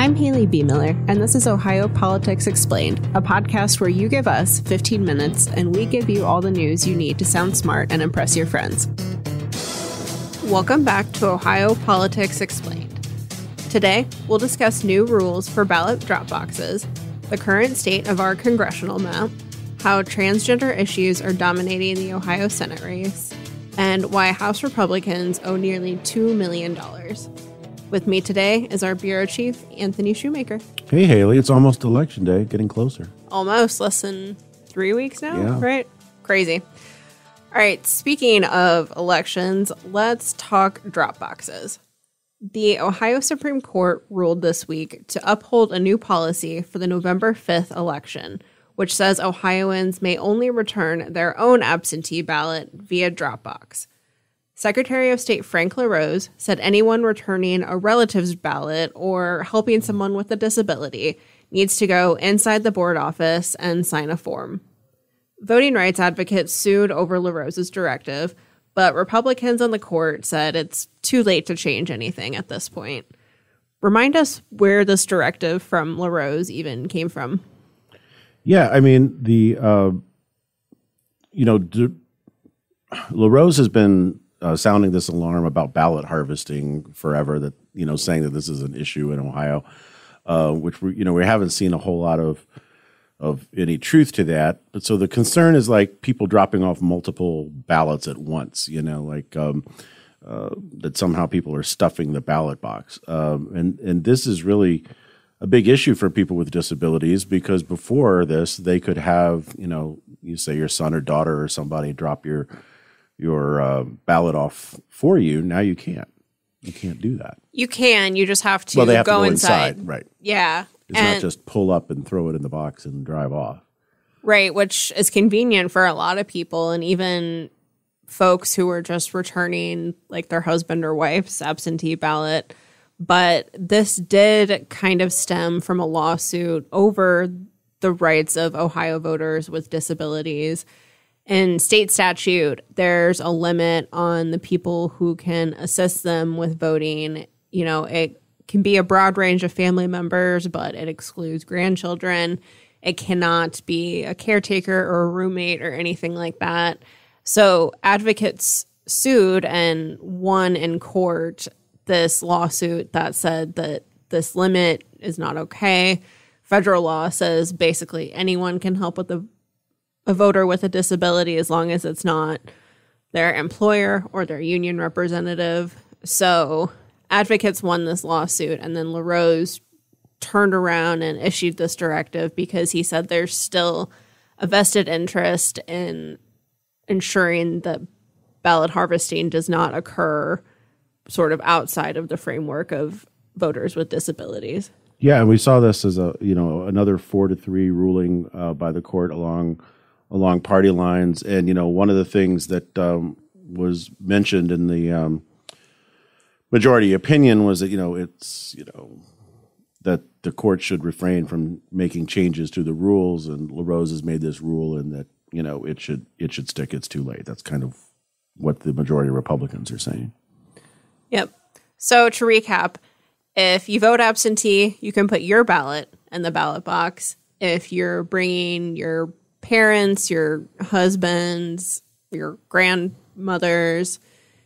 I'm Haley BeMiller, and this is Ohio Politics Explained, a podcast where you give us 15 minutes and we give you all the news you need to sound smart and impress your friends. Welcome back to Ohio Politics Explained. Today, we'll discuss new rules for ballot drop boxes, the current state of our congressional map, how transgender issues are dominating the Ohio Senate race, and why House Republicans owe nearly $2 million. With me today is our bureau chief, Anthony Shoemaker. Hey, Haley, it's almost election day, getting closer. Almost less than three weeks now, Yeah. right? Crazy. All right, speaking of elections, let's talk drop boxes. The Ohio Supreme Court ruled this week to uphold a new policy for the November 5th election, which says Ohioans may only return their own absentee ballot via drop box. Secretary of State Frank LaRose said anyone returning a relative's ballot or helping someone with a disability needs to go inside the board office and sign a form. Voting rights advocates sued over LaRose's directive, but Republicans on the court said it's too late to change anything at this point. Remind us where this directive from LaRose even came from. Yeah, I mean the uh, you know D- LaRose has been uh, sounding this alarm about ballot harvesting forever. That you know, saying that this is an issue in Ohio, uh, which we you know we haven't seen a whole lot of of any truth to that. But so the concern is like people dropping off multiple ballots at once. You know, like. Um, uh, that somehow people are stuffing the ballot box, um, and and this is really a big issue for people with disabilities because before this they could have you know you say your son or daughter or somebody drop your your uh, ballot off for you now you can't you can't do that You can, you just have to well they have go, to go inside. inside, right Yeah. it's not just pull up and throw it in the box and drive off Right, which is convenient for a lot of people and even folks who are just returning like their husband or wife's absentee ballot. But this did kind of stem from a lawsuit over the rights of Ohio voters with disabilities. In state statute, there's a limit on the people who can assist them with voting. You know, it can be a broad range of family members, but it excludes grandchildren. It cannot be a caretaker or a roommate or anything like that. So advocates sued and won in court this lawsuit that said that this limit is not okay. Federal law says basically anyone can help with a, a voter with a disability as long as it's not their employer or their union representative. So advocates won this lawsuit, and then LaRose turned around and issued this directive because he said there's still a vested interest in ensuring that ballot harvesting does not occur sort of outside of the framework of voters with disabilities. yeah and we saw this as a you know another four to three ruling uh, by the court along along party lines and you know one of the things that um, was mentioned in the um, majority opinion was that you know it's you know that the court should refrain from making changes to the rules and LaRose has made this rule and that you know it should it should stick it's too late that's kind of what the majority of Republicans are saying Yep. So to recap, if you vote absentee, you can put your ballot in the ballot box. If you're bringing your parents, your husbands, your grandmothers,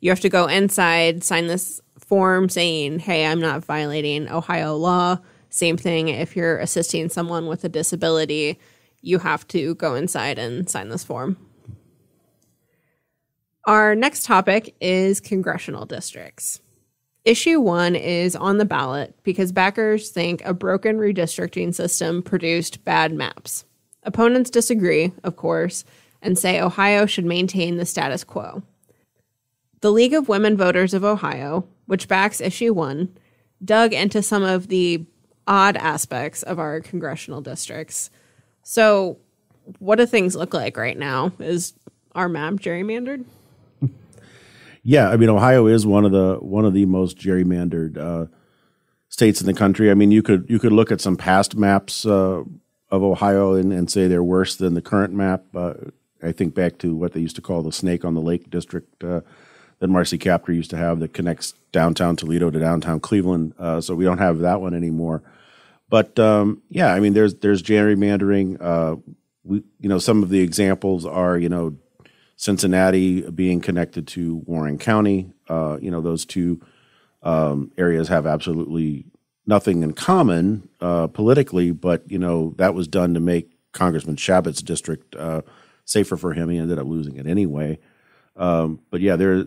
you have to go inside, sign this form saying, hey, I'm not violating Ohio law. Same thing if you're assisting someone with a disability, you have to go inside and sign this form. Our next topic is congressional districts. Issue one is on the ballot because backers think a broken redistricting system produced bad maps. Opponents disagree, of course, and say Ohio should maintain the status quo. The League of Women Voters of Ohio, which backs issue one, dug into some of the odd aspects of our congressional districts. So, what do things look like right now? Is our map gerrymandered? Yeah, I mean Ohio is one of the one of the most gerrymandered uh, states in the country. I mean you could you could look at some past maps uh, of Ohio and, and say they're worse than the current map. Uh, I think back to what they used to call the Snake on the Lake district uh, that Marcy Kaptur used to have that connects downtown Toledo to downtown Cleveland. Uh, so we don't have that one anymore. but um, yeah, I mean, there's there's gerrymandering. Uh, we, you know, some of the examples are, you know, Cincinnati being connected to Warren County. Uh, you know, those two um, areas have absolutely nothing in common uh, politically, but you know that was done to make Congressman Chabot's district uh, safer for him. He ended up losing it anyway. Um, but yeah, there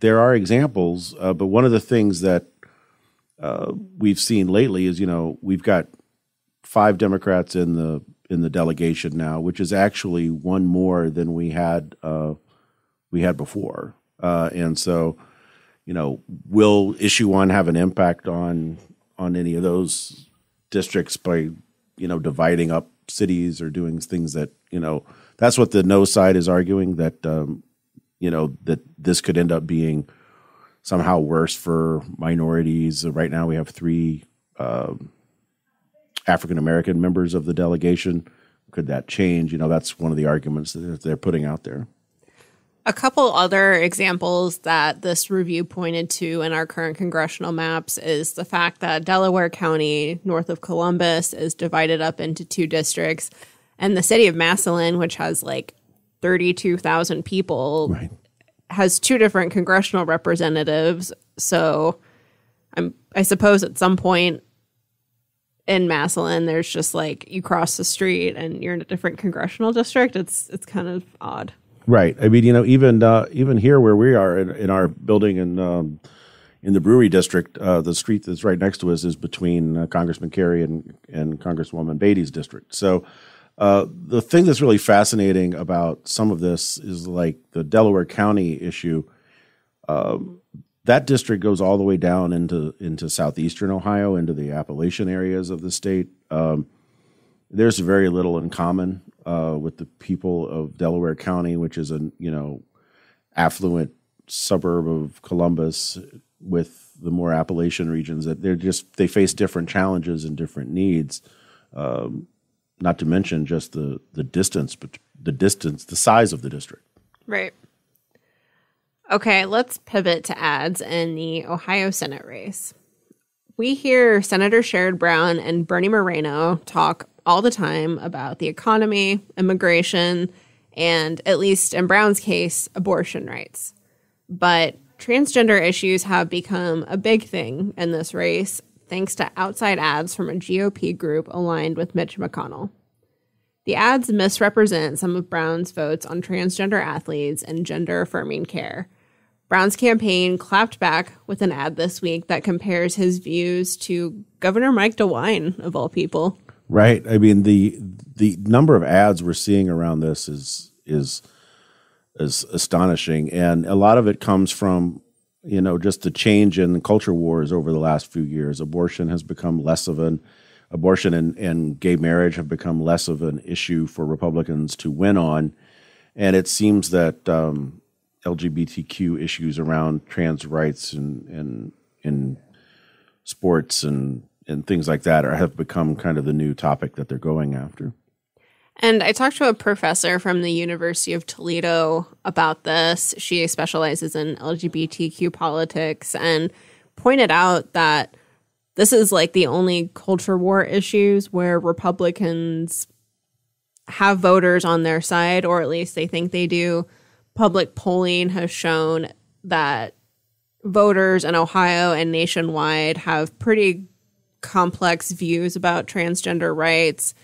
there are examples. Uh, but one of the things that uh, we've seen lately is you know we've got five Democrats in the in the delegation now, which is actually one more than we had uh, we had before. Uh, and so, you know, will issue one have an impact on on any of those districts by you know dividing up cities or doing things that you know that's what the no side is arguing that um, you know that this could end up being somehow worse for minorities. Right now, we have three. Um, African American members of the delegation. Could that change? You know, that's one of the arguments that they're putting out there. A couple other examples that this review pointed to in our current congressional maps is the fact that Delaware County, north of Columbus, is divided up into two districts. And the city of Massillon, which has like 32,000 people, right. has two different congressional representatives. So I'm, I suppose at some point in Massillon, there's just like you cross the street and you're in a different congressional district. It's it's kind of odd. Right. I mean, you know, even uh, even here where we are in, in our building in um, in the Brewery District, uh, the street that's right next to us is between uh, Congressman Carey and and Congresswoman Beatty's district. So. Uh, the thing that's really fascinating about some of this is like the Delaware County issue. Um, that district goes all the way down into into southeastern Ohio, into the Appalachian areas of the state. Um, there's very little in common uh, with the people of Delaware County, which is a you know affluent suburb of Columbus, with the more Appalachian regions. That they're just they face different challenges and different needs. Um, not to mention just the the distance, but the distance, the size of the district. Right. Okay, let's pivot to ads in the Ohio Senate race. We hear Senator Sherrod Brown and Bernie Moreno talk all the time about the economy, immigration, and, at least in Brown's case, abortion rights. But transgender issues have become a big thing in this race thanks to outside ads from a GOP group aligned with Mitch McConnell. The ads misrepresent some of Brown's votes on transgender athletes and gender affirming care Brown's campaign clapped back with an ad this week that compares his views to Governor Mike DeWine, of all people. Right. I mean the the number of ads we're seeing around this is is is astonishing, and a lot of it comes from you know just the change in culture wars over the last few years. Abortion has become less of an abortion and, and gay marriage have become less of an issue for Republicans to win on, and it seems that um, LGBTQ issues around trans rights and and in sports and and things like that are have become kind of the new topic that they're going after. And I talked to a professor from the University of Toledo about this. She specializes in LGBTQ politics and pointed out that this is like the only culture war issues where Republicans have voters on their side, or at least they think they do, public polling has shown that voters in Ohio and nationwide have pretty complex views about transgender rights.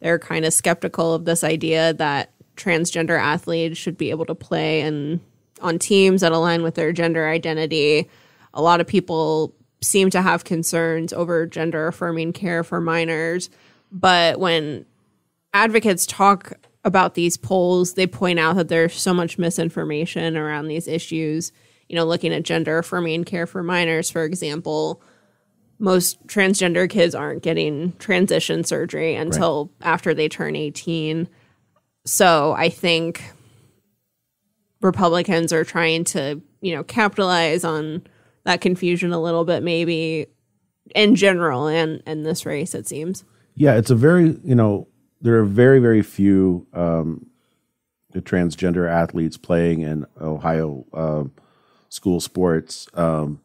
They're kind of skeptical of this idea that transgender athletes should be able to play and on teams that align with their gender identity. A lot of people seem to have concerns over gender affirming care for minors, but when advocates talk about these polls, they point out that there's so much misinformation around these issues. You know, looking at gender affirming care for minors, for example, most transgender kids aren't getting transition surgery until right. after they turn 18. So I think Republicans are trying to, you know, capitalize on that confusion a little bit, maybe in general and in this race, it seems. Yeah, it's a very, you know, there are very very few um, transgender athletes playing in Ohio uh, school sports. Um,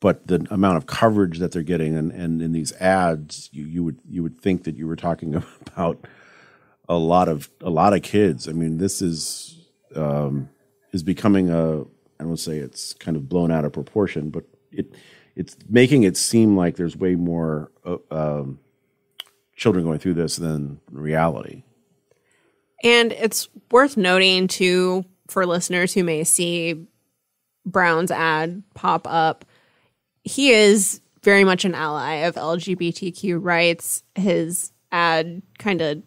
but the amount of coverage that they're getting and, and in these ads, you, you would you would think that you were talking about a lot of a lot of kids. I mean, this is um, is becoming a I don't say it's kind of blown out of proportion, but it it's making it seem like there's way more uh, um, children going through this than reality. And it's worth noting too for listeners who may see Brown's ad pop up he is very much an ally of LGBTQ rights. His ad kind of,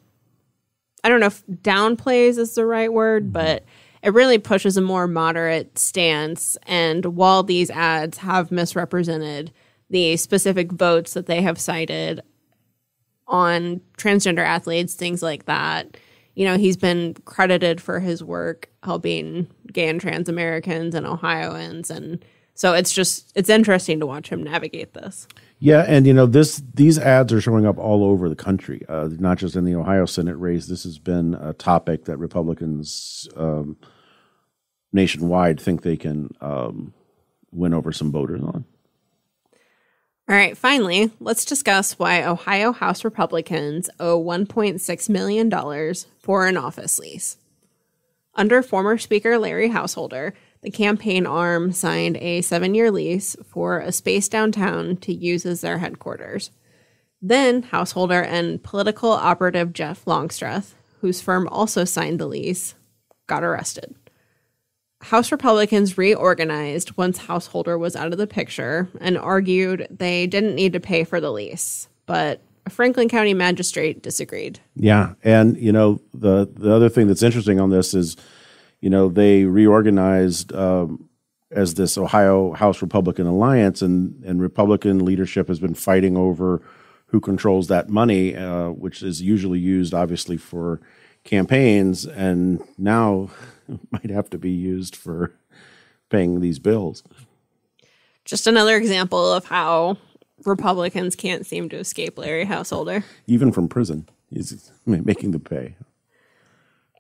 I don't know if downplays is the right word, mm-hmm. but it really pushes a more moderate stance. And while these ads have misrepresented the specific votes that they have cited on transgender athletes, things like that, you know, he's been credited for his work helping gay and trans Americans and Ohioans and so it's just it's interesting to watch him navigate this. Yeah, and you know this these ads are showing up all over the country, uh, not just in the Ohio Senate race. This has been a topic that Republicans um, nationwide think they can um, win over some voters on. All right, finally, let's discuss why Ohio House Republicans owe $1.6 million for an office lease. Under former Speaker Larry Householder, the campaign arm signed a seven year lease for a space downtown to use as their headquarters. Then, Householder and political operative Jeff Longstreth, whose firm also signed the lease, got arrested. House Republicans reorganized once Householder was out of the picture and argued they didn't need to pay for the lease, but a Franklin County magistrate disagreed. Yeah, and you know the the other thing that's interesting on this is you know, they reorganized um, as this Ohio House Republican Alliance, and, and Republican leadership has been fighting over who controls that money, uh, which is usually used, obviously, for campaigns, and now might have to be used for paying these bills. Just another example of how Republicans can't seem to escape Larry Householder. Even from prison, he's making the pay.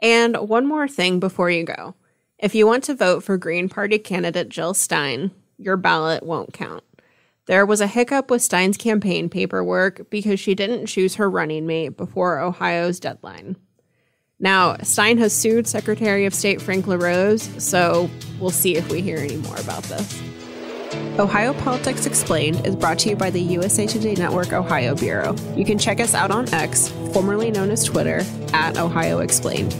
And one more thing before you go. If you want to vote for Green Party candidate Jill Stein, your ballot won't count. There was a hiccup with Stein's campaign paperwork because she didn't choose her running mate before Ohio's deadline. Now, Stein has sued Secretary of State Frank LaRose, so we'll see if we hear any more about this. Ohio Politics Explained is brought to you by the USA Today Network Ohio Bureau. You can check us out on X, formerly known as Twitter, at Ohio Explained.